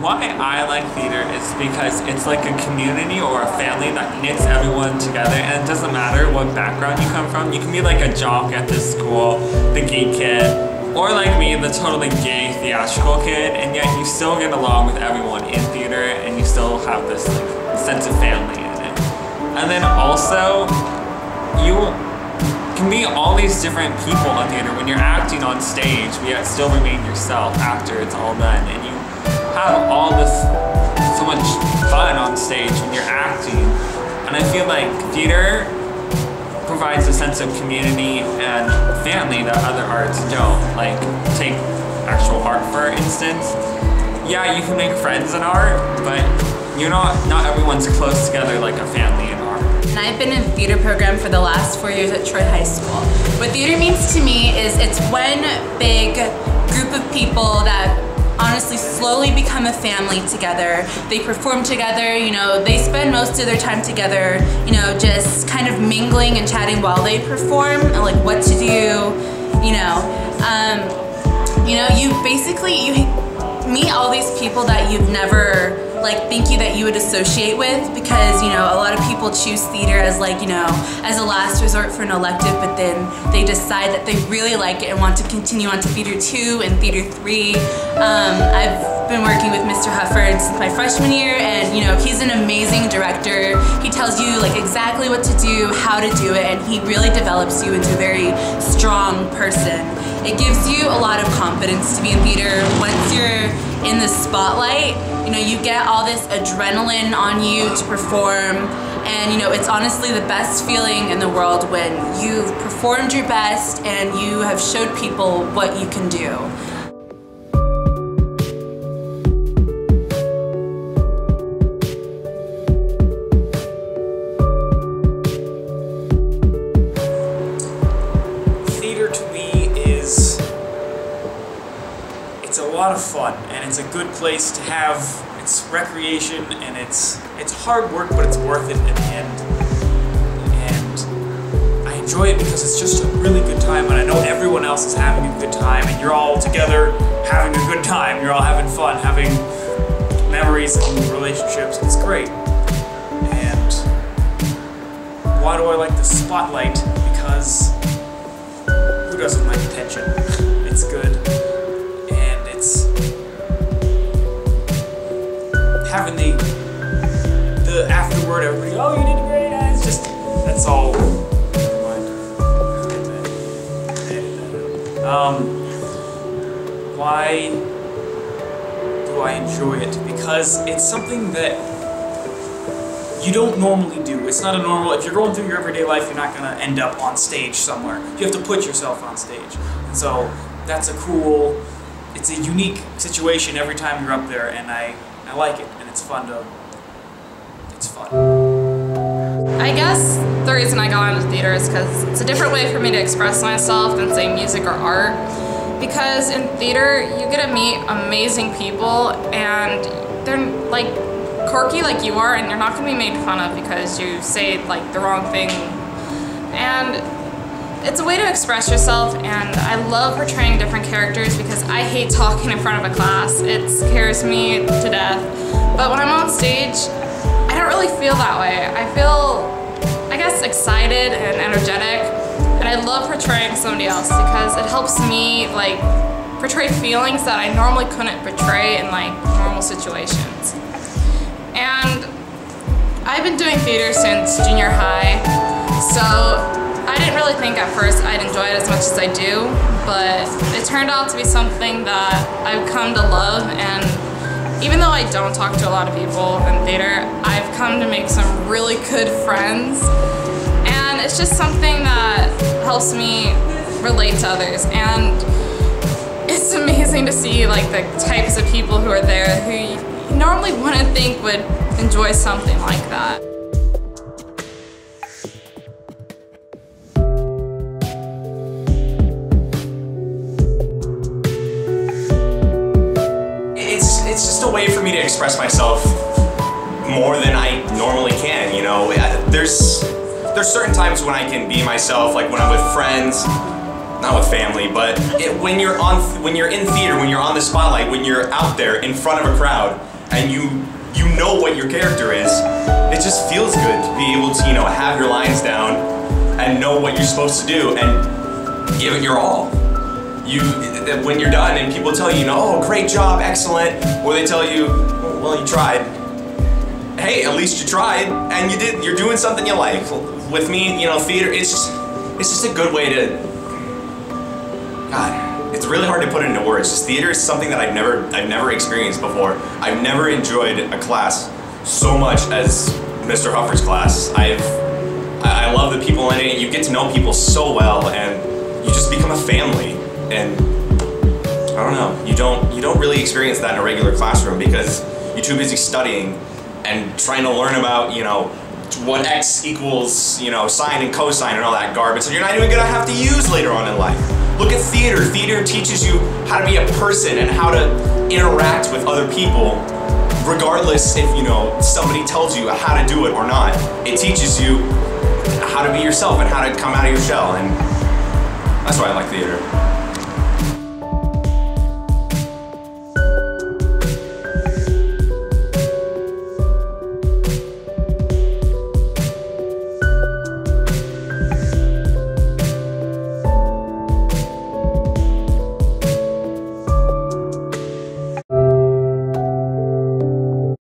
Why I like theater is because it's like a community or a family that knits everyone together and it doesn't matter what background you come from. You can be like a jock at this school, the geek kid, or like me, the totally gay theatrical kid, and yet you still get along with everyone in theater and you still have this like sense of family in it. And then also, you can be all these different people on theater. When you're acting on stage, but yet still remain yourself after it's all done. And have all this, so much fun on stage when you're acting. And I feel like theater provides a sense of community and family that other arts don't. Like, take actual art for instance. Yeah, you can make friends in art, but you're not, not everyone's close together like a family in art. And I've been in theater program for the last four years at Troy High School. What theater means to me is it's one big group of people that honestly slowly become a family together. They perform together, you know, they spend most of their time together, you know, just kind of mingling and chatting while they perform and like what to do, you know. Um, you know, you basically, you meet all these people that you've never like think you that you would associate with because you know a lot of people choose theater as like you know as a last resort for an elective but then they decide that they really like it and want to continue on to theater 2 and theater 3 um, I've been working with Mr. Hufford since my freshman year and you know he's an amazing director. He tells you like exactly what to do how to do it and he really develops you into a very strong person. It gives you a lot of confidence to be in theater. Once you're in the spotlight you know, you get all this adrenaline on you to perform, and you know, it's honestly the best feeling in the world when you've performed your best and you have showed people what you can do. Of fun and it's a good place to have it's recreation and it's it's hard work but it's worth it in the end. And I enjoy it because it's just a really good time and I know everyone else is having a good time and you're all together having a good time. You're all having fun having memories and relationships. It's great. And why do I like the spotlight? Because who doesn't like attention? It's good having the the afterward everybody oh you did great it's just that's all um why do I enjoy it because it's something that you don't normally do. It's not a normal, if you're going through your everyday life, you're not going to end up on stage somewhere. You have to put yourself on stage. And so that's a cool, it's a unique situation every time you're up there, and I, I like it, it's fun to, it's fun. I guess the reason I got into theater is because it's a different way for me to express myself than say music or art. Because in theater, you get to meet amazing people and they're like quirky like you are and you're not going to be made fun of because you say like the wrong thing. And it's a way to express yourself and I love portraying different characters because I hate talking in front of a class. It scares me to death. But when I'm on stage, I don't really feel that way. I feel, I guess, excited and energetic and I love portraying somebody else because it helps me like portray feelings that I normally couldn't portray in like normal situations. And I've been doing theater since junior high, so I didn't really think at first I'd enjoy it as much as I do, but it turned out to be something that I've come to love and even though I don't talk to a lot of people in theater, I've come to make some really good friends and it's just something that helps me relate to others and it's amazing to see like the types of people who are there who you normally wouldn't think would enjoy something like that. Just a way for me to express myself more than I normally can. You know, there's there's certain times when I can be myself, like when I'm with friends, not with family, but it, when you're on when you're in theater, when you're on the spotlight, when you're out there in front of a crowd, and you you know what your character is, it just feels good to be able to you know have your lines down and know what you're supposed to do and give it your all. You when you're done and people tell you, you know, oh great job, excellent, or they tell you, well you tried. Hey, at least you tried and you did. You're doing something you like. With me, you know, theater. It's just it's just a good way to God, it's really hard to put into words. Just theater is something that I've never I've never experienced before. I've never enjoyed a class so much as Mr. Huffer's class. I've I I love the people in it. You get to know people so well, and you just become a family. And I don't know. You don't you don't really experience that in a regular classroom because you're too busy studying and trying to learn about you know what x equals you know sine and cosine and all that garbage that you're not even gonna have to use later on in life. Look at theater. Theater teaches you how to be a person and how to interact with other people, regardless if you know somebody tells you how to do it or not. It teaches you how to be yourself and how to come out of your shell, and that's why I like theater.